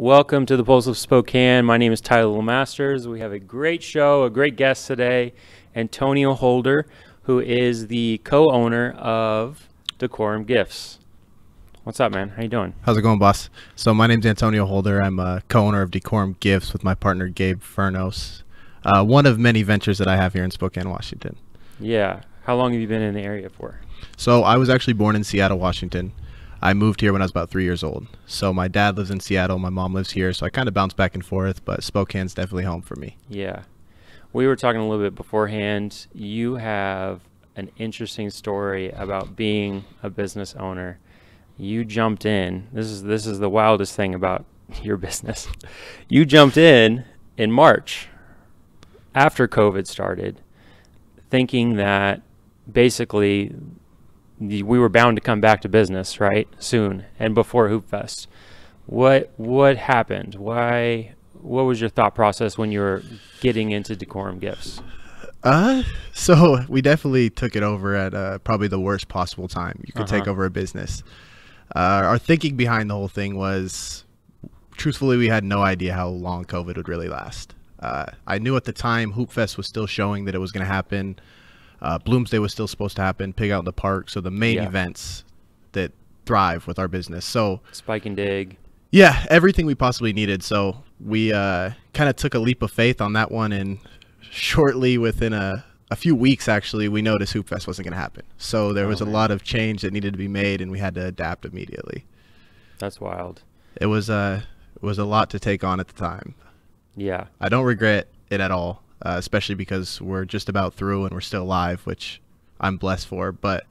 Welcome to the Pulse of Spokane. My name is Tyler Masters. We have a great show, a great guest today, Antonio Holder, who is the co-owner of Decorum Gifts. What's up, man? How you doing? How's it going, boss? So my name's Antonio Holder. I'm a co-owner of Decorum Gifts with my partner Gabe Furnos. Uh, one of many ventures that I have here in Spokane, Washington. Yeah. How long have you been in the area for? So I was actually born in Seattle, Washington. I moved here when I was about three years old. So my dad lives in Seattle, my mom lives here, so I kind of bounce back and forth, but Spokane's definitely home for me. Yeah. We were talking a little bit beforehand. You have an interesting story about being a business owner. You jumped in. This is this is the wildest thing about your business. You jumped in in March after COVID started, thinking that basically we were bound to come back to business, right? Soon and before Hoopfest. What what happened? Why what was your thought process when you were getting into decorum gifts? Uh, so we definitely took it over at uh, probably the worst possible time you could uh-huh. take over a business. Uh, our thinking behind the whole thing was, truthfully, we had no idea how long COVID would really last. Uh, I knew at the time Hoopfest was still showing that it was going to happen. Uh, Bloomsday was still supposed to happen, Pig Out in the Park. So the main yeah. events that thrive with our business. So Spike and Dig. Yeah, everything we possibly needed. So we uh, kind of took a leap of faith on that one, and shortly within a a few weeks actually we noticed Hoopfest wasn't going to happen so there was oh, a lot of change that needed to be made and we had to adapt immediately that's wild it was uh it was a lot to take on at the time yeah i don't regret it at all uh, especially because we're just about through and we're still live, which I'm blessed for. But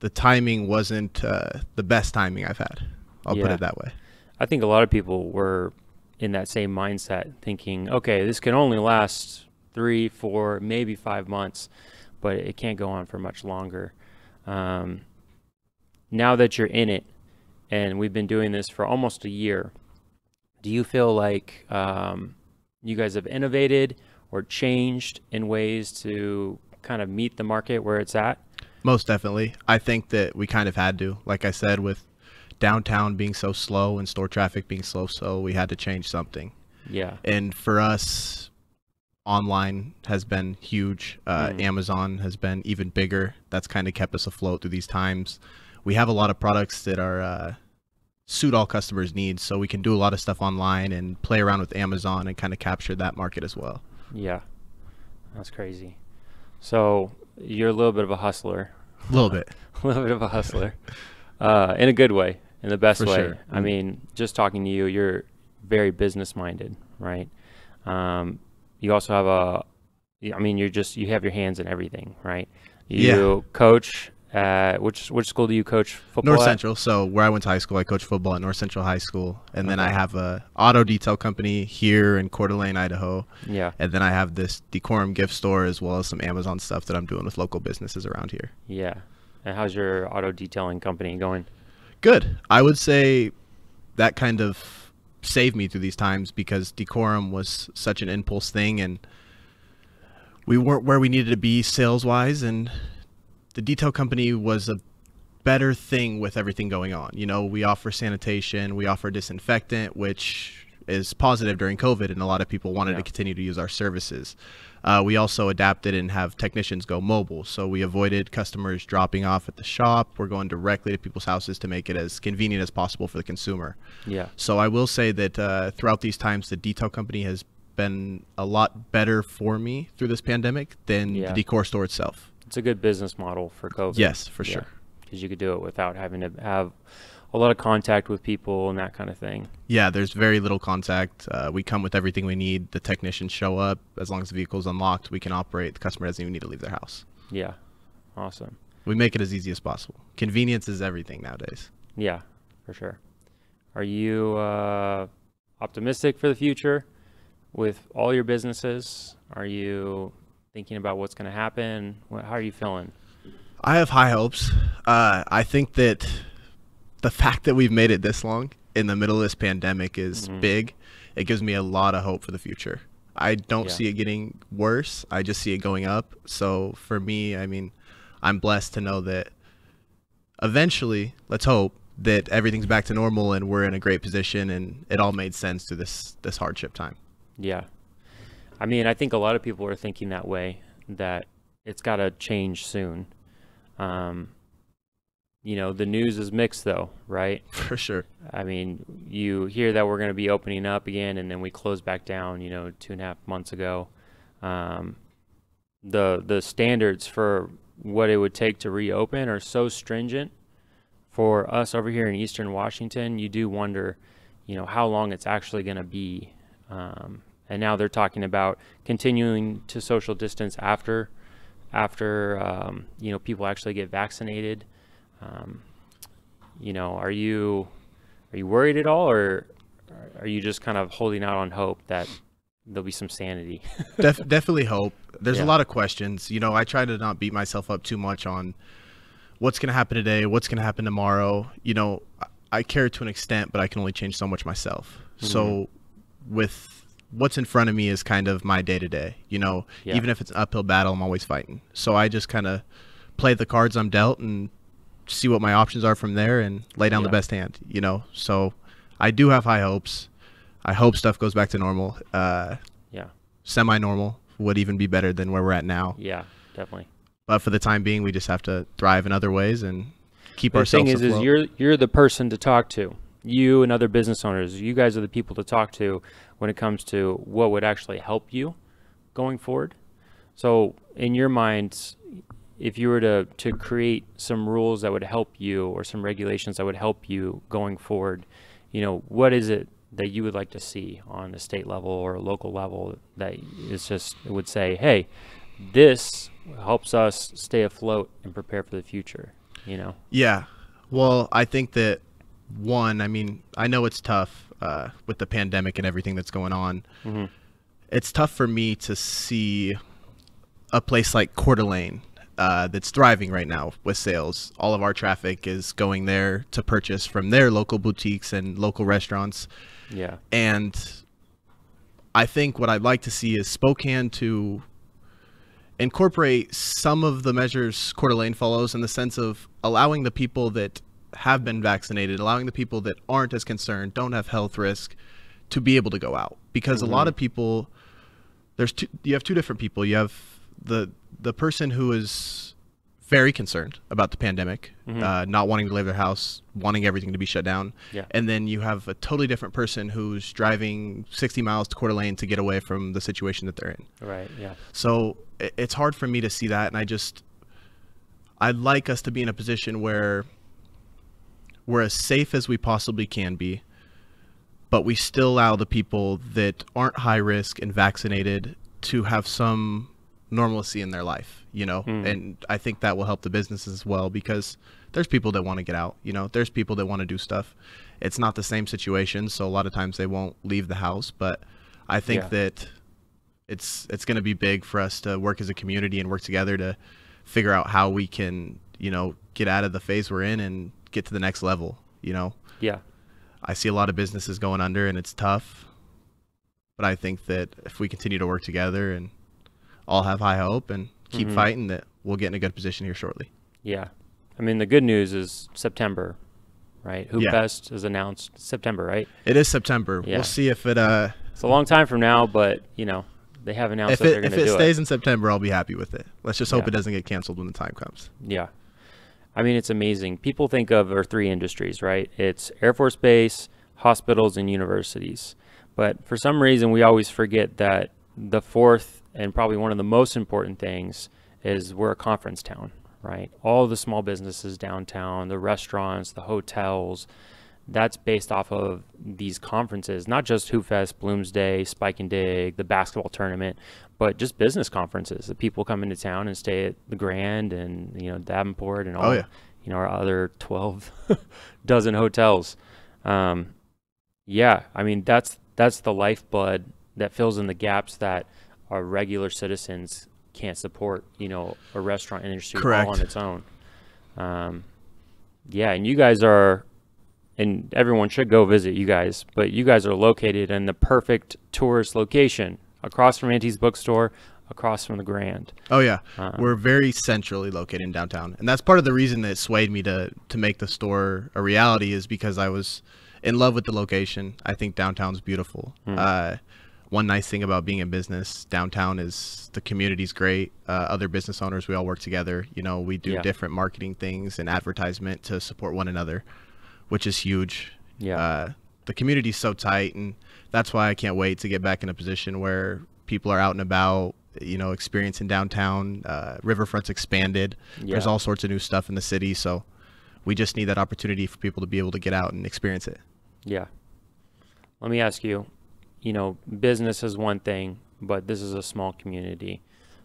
the timing wasn't uh, the best timing I've had. I'll yeah. put it that way. I think a lot of people were in that same mindset, thinking, okay, this can only last three, four, maybe five months, but it can't go on for much longer. Um, now that you're in it, and we've been doing this for almost a year, do you feel like um, you guys have innovated or changed in ways to kind of meet the market where it's at? Most definitely. I think that we kind of had to. Like I said, with downtown being so slow and store traffic being slow, so we had to change something. Yeah. And for us, online has been huge. Uh, mm. Amazon has been even bigger. That's kind of kept us afloat through these times. We have a lot of products that are uh, suit all customers' needs. So we can do a lot of stuff online and play around with Amazon and kind of capture that market as well. Yeah, that's crazy. So you're a little bit of a hustler. A little bit. a little bit of a hustler, uh, in a good way, in the best For way. Sure. I mean, just talking to you, you're very business minded, right? Um, you also have a, I mean, you're just you have your hands in everything, right? You yeah. coach uh, which which school do you coach football North at? Central. So where I went to high school, I coach football at North Central High School, and okay. then I have a auto detail company here in Coeur d'Alene, Idaho. Yeah. And then I have this Decorum gift store as well as some Amazon stuff that I'm doing with local businesses around here. Yeah. And how's your auto detailing company going? Good. I would say that kind of saved me through these times because Decorum was such an impulse thing and we weren't where we needed to be sales wise and the detail company was a better thing with everything going on. You know, we offer sanitation, we offer disinfectant, which is positive during COVID, and a lot of people wanted yeah. to continue to use our services. Uh, we also adapted and have technicians go mobile, so we avoided customers dropping off at the shop. We're going directly to people's houses to make it as convenient as possible for the consumer. Yeah. So I will say that uh, throughout these times, the detail company has been a lot better for me through this pandemic than yeah. the decor store itself it's a good business model for COVID. Yes, for yeah, sure. Because you could do it without having to have a lot of contact with people and that kind of thing. Yeah, there's very little contact. Uh, we come with everything we need. The technicians show up. As long as the vehicle's unlocked, we can operate. The customer doesn't even need to leave their house. Yeah, awesome. We make it as easy as possible. Convenience is everything nowadays. Yeah, for sure. Are you uh, optimistic for the future with all your businesses? Are you thinking about what's going to happen? How are you feeling? I have high hopes. Uh, I think that the fact that we've made it this long in the middle of this pandemic is mm-hmm. big. It gives me a lot of hope for the future. I don't yeah. see it getting worse. I just see it going up. So for me, I mean, I'm blessed to know that eventually, let's hope that everything's back to normal and we're in a great position and it all made sense through this this hardship time. Yeah. I mean, I think a lot of people are thinking that way that it's got to change soon. Um, you know, the news is mixed though, right? For sure. I mean, you hear that we're going to be opening up again, and then we closed back down. You know, two and a half months ago. Um, the the standards for what it would take to reopen are so stringent. For us over here in Eastern Washington, you do wonder, you know, how long it's actually going to be. Um, and now they're talking about continuing to social distance after after um, you know people actually get vaccinated. Um, you know, are you are you worried at all, or are you just kind of holding out on hope that there'll be some sanity? Def- definitely hope. There's Yeah. a lot of questions. You know, I try to not beat myself up too much on what's going to happen today, what's going to happen tomorrow. You know, I- I care to an extent, but I can only change so much myself. So, with what's in front of me is kind of my day to day. You know, Yeah. even if it's an uphill battle, I'm always fighting. So I just kind of play the cards I'm dealt and see what my options are from there and lay down the best hand. You know, so I do have high hopes. I hope stuff goes back to normal. Uh, yeah, semi-normal would even be better than where we're at now. yeah, definitely. But for the time being, we just have to thrive in other ways and keep the ourselves thing is, is you're you're the person to talk to. You and other business owners, you guys are the people to talk to when it comes to what would actually help you going forward. So, in your mind, if you were to to create some rules that would help you or some regulations that would help you going forward, you know, what is it that you would like to see on a state level or a local level that is just would say, hey, this helps us stay afloat and prepare for the future. You know. Yeah. Well, I think that one, I mean, I know it's tough uh, with the pandemic and everything that's going on. hmm It's tough for me to see a place like Coeur d'Alene uh, that's thriving right now with sales. All of our traffic is going there to purchase from their local boutiques and local restaurants. Yeah. And I think what I'd like to see is Spokane to incorporate some of the measures Coeur d'Alene follows in the sense of allowing the people that have been vaccinated, allowing the people that aren't as concerned, don't have health risk, to be able to go out. Because a lot of people, there's two, you have two different people. You have the the person who is very concerned about the pandemic, Mhm. uh, not wanting to leave their house, wanting everything to be shut down. Yeah. And then you have a totally different person who's driving 60 miles to Coeur d'Alene to get away from the situation that they're in. Right. Yeah. So it's hard for me to see that, and I just I'd like us to be in a position where we're as safe as we possibly can be, but we still allow the people that aren't high risk and vaccinated to have some normalcy in their life, you know. Mm. And I think that will help the businesses as well because there's people that want to get out, you know. There's people that want to do stuff. It's not the same situation, so a lot of times they won't leave the house, but I think Yeah. that it's it's going to be big for us to work as a community and work together to figure out how we can you know get out of the phase we're in and get to the next level you know Yeah. i see a lot of businesses going under and it's tough but i think that if we continue to work together and all have high hope and keep Mhm. fighting that we'll get in a good position here shortly Yeah. I mean, the good news is September, right? Hoop Yeah. Fest is announced September, right? it is september Yeah. we'll see if it uh It's a long time from now, but you know they have announced if that they're it going if it do stays it. in september i'll be happy with it let's just hope Yeah. it doesn't get canceled when the time comes Yeah. I mean, it's amazing. People think of our three industries, right? It's Air Force Base, hospitals, and universities. But for some reason, we always forget that the fourth and probably one of the most important things is we're a conference town, right? All the small businesses downtown, the restaurants, the hotels, that's based off of these conferences, not just Hoopfest, Bloomsday, Spike and Dig, the basketball tournament, but just business conferences. The people come into town and stay at the Grand and you know Davenport and all, Oh, yeah. you know our other twelve dozen hotels. Um, yeah, I mean that's that's the lifeblood that fills in the gaps that our regular citizens can't support. You know, a restaurant industry all on its own. Um, yeah, and you guys are, and everyone should go visit you guys. But you guys are located in the perfect tourist location, across from Auntie's Bookstore, across from the Grand. Oh yeah, Uh, we're very centrally located in downtown, and that's part of the reason that swayed me to to make the store a reality is because I was in love with the location. I think downtown's beautiful. Hmm. Uh, one nice thing about being in business downtown is the community's great. Uh, other business owners, we all work together. You know, we do Yeah. different marketing things and advertisement to support one another, which is huge. Yeah. The community's so tight, and that's why I can't wait to get back in a position where people are out and about. You know, experiencing downtown. Uh, Riverfront's expanded. There's all sorts of new stuff in the city, so we just need that opportunity for people to be able to get out and experience it. Yeah. Let me ask you, you know, business is one thing, but this is a small community.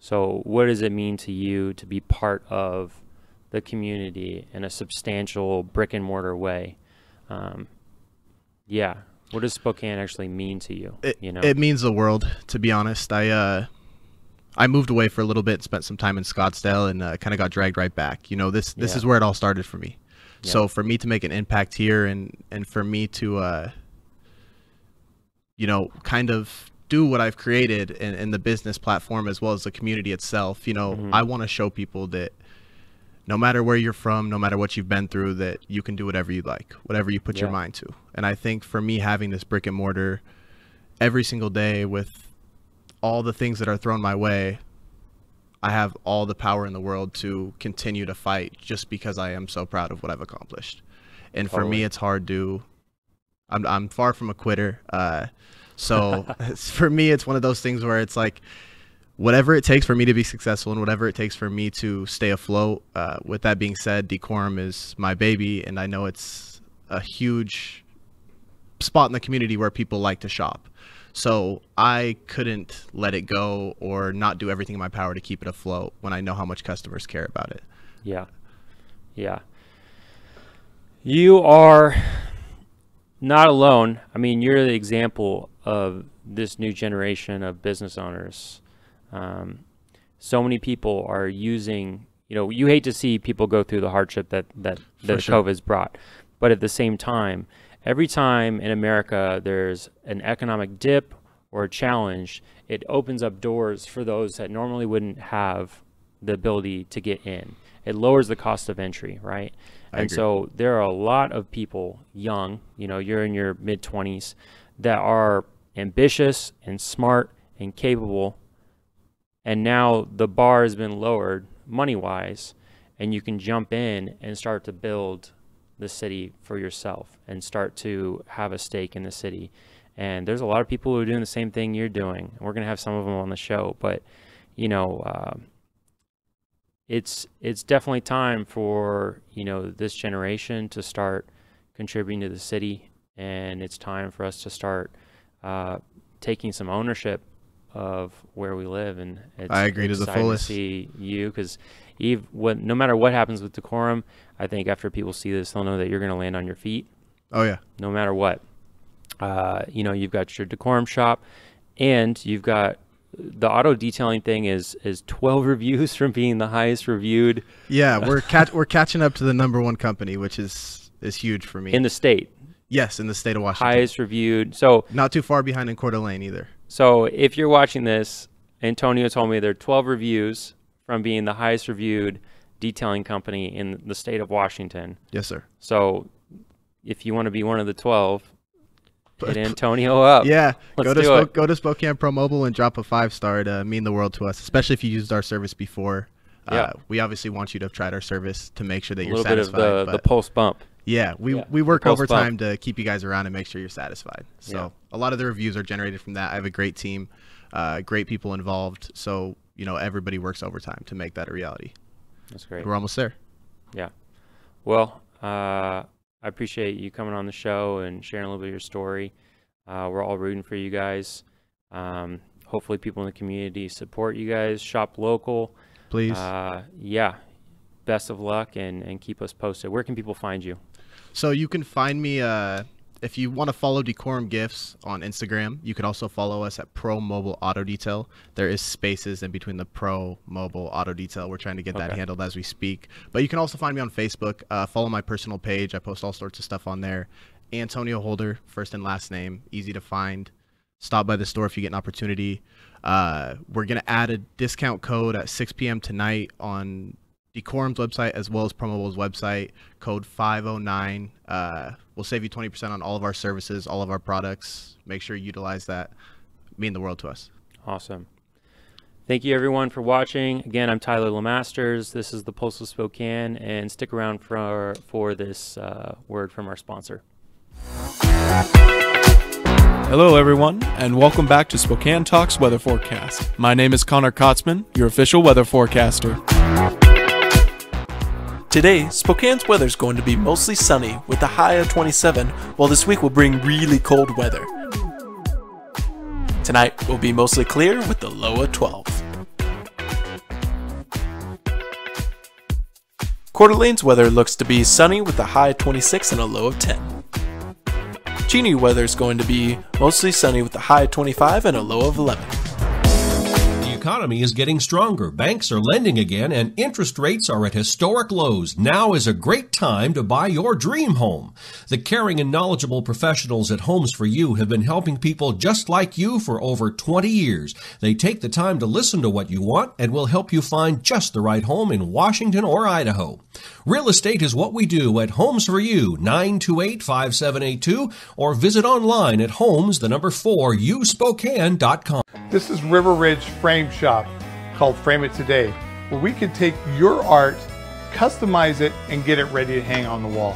So, what does it mean to you to be part of the community in a substantial brick and mortar way? Um, yeah. What does Spokane actually mean to you? It, you know, it means the world, to be honest. I uh, I moved away for a little bit, spent some time in Scottsdale, and uh, kind of got dragged right back. You know, this this Yeah. is where it all started for me. Yeah. So for me to make an impact here, and and for me to uh, you know, kind of do what I've created in, in the business platform as well as the community itself. You know, Mhm. I want to show people that no matter where you're from, no matter what you've been through, that you can do whatever you like, whatever you put your mind to. And I think for me, having this brick and mortar every single day with all the things that are thrown my way, I have all the power in the world to continue to fight just because I am so proud of what I've accomplished. And for me, it's hard to. I'm I'm far from a quitter. Uh, so for me, it's one of those things where it's like, whatever it takes for me to be successful and whatever it takes for me to stay afloat. Uh, with that being said, Decorum is my baby, and I know it's a huge spot in the community where people like to shop. So I couldn't let it go or not do everything in my power to keep it afloat when I know how much customers care about it. Yeah. Yeah. You are not alone. I mean, you're the example of this new generation of business owners. Um, so many people are using, you know, you hate to see people go through the hardship that, that, that sure. COVID's brought. But at the same time, every time in America there's an economic dip or a challenge, it opens up doors for those that normally wouldn't have the ability to get in. It lowers the cost of entry, right? I and agree. so there are a lot of people young, you know, you're in your mid 20s, that are ambitious and smart and capable. And now the bar has been lowered money wise, and you can jump in and start to build the city for yourself and start to have a stake in the city. And there's a lot of people who are doing the same thing you're doing. We're going to have some of them on the show, but you know, um, it's it's definitely time for you know this generation to start contributing to the city, and it's time for us to start uh, taking some ownership of where we live. And it's, I agree to the fullest. see you because Eve, what no matter what happens with decorum, I think after people see this, they'll know that you're going to land on your feet Oh yeah. no matter what. Uh, you know, you've got your decorum shop, and you've got the auto detailing thing is is 12 reviews from being the highest reviewed Yeah, we're catch we're catching up to the number one company, which is is huge for me. in the state. yes, in the state of Washington. Highest reviewed. So Not too far behind in Coeur d'Alene either. So if you're watching this, Antonio told me there are 12 reviews from being the highest reviewed detailing company in the state of Washington. Yes, sir. So if you want to be one of the 12, hit Antonio up. Yeah, Let's go to do Spo- it. go to Spokane Pro Mobile and drop a five star to mean the world to us, especially if you used our service before. Yeah. Uh, we obviously want you to have tried our service to make sure that A you're satisfied. A little bit of the, the pulse bump. Yeah, we yeah, we work overtime to keep you guys around and make sure you're satisfied. So Yeah. a lot of the reviews are generated from that. I have a great team, uh, great people involved. So you know everybody works overtime to make that a reality. That's great. We're almost there. Yeah. Well, uh, I appreciate you coming on the show and sharing a little bit of your story. Uh, we're all rooting for you guys. Um, hopefully, people in the community support you guys. Shop local. Please. Uh, yeah. Best of luck and, and keep us posted. Where can people find you? So you can find me uh, if you want to follow Decorum Gifts on Instagram. You can also follow us at Pro Mobile Auto Detail. There is spaces in between the Pro Mobile Auto Detail. We're trying to get that handled as we speak. But you can also find me on Facebook. Uh, follow my personal page. I post all sorts of stuff on there. Antonio Holder, first and last name, easy to find. stop by the store if you get an opportunity. Uh, we're gonna add a discount code at 6 p.m. tonight on Decorum's website as well as Pro Mobile's website. Code 509 uh, will save you 20% on all of our services, all of our products. Make sure you utilize that. Mean the world to us. Awesome. Thank you everyone for watching. Again, I'm Tyler Lemasters. This is the Pulse of Spokane, and stick around for for this uh, word from our sponsor. Hello, everyone, and welcome back to Spokane Talks Weather Forecast. My name is Connor Kotzman, your official weather forecaster. Today, Spokane's weather is going to be mostly sunny with a high of 27, while this week will bring really cold weather. Tonight will be mostly clear with the low of 12. Coeur d'Alene's weather looks to be sunny with a high of 26 and a low of 10. Cheney weather is going to be mostly sunny with a high of 25 and a low of 11 economy is getting stronger. Banks are lending again and interest rates are at historic lows. Now is a great time to buy your dream home. The caring and knowledgeable professionals at Homes for You have been helping people just like you for over 20 years. They take the time to listen to what you want and will help you find just the right home in Washington or Idaho. Real estate is what we do at Homes for You, 928-5782, or visit online at homes, the number 4, uspokane.com. This is River Ridge Frame Shop called Frame It Today, where we can take your art, customize it, and get it ready to hang on the wall.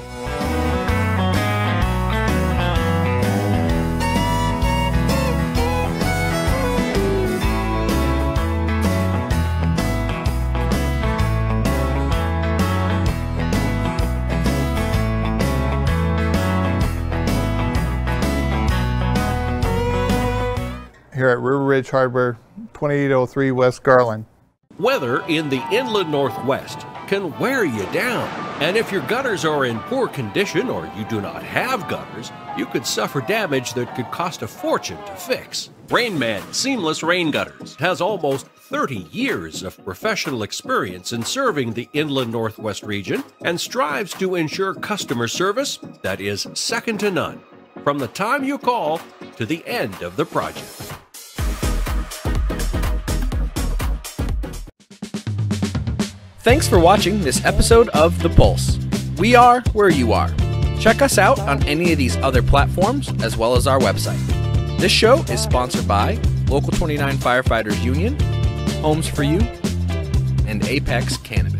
Hardware, 2803 West Garland. Weather in the inland northwest can wear you down. And if your gutters are in poor condition or you do not have gutters, you could suffer damage that could cost a fortune to fix. Rainman Seamless Rain Gutters has almost 30 years of professional experience in serving the inland northwest region and strives to ensure customer service that is second to none from the time you call to the end of the project. Thanks for watching this episode of The Pulse. We are where you are. Check us out on any of these other platforms as well as our website. This show is sponsored by Local 29 Firefighters Union, Homes for You, and Apex Cannabis.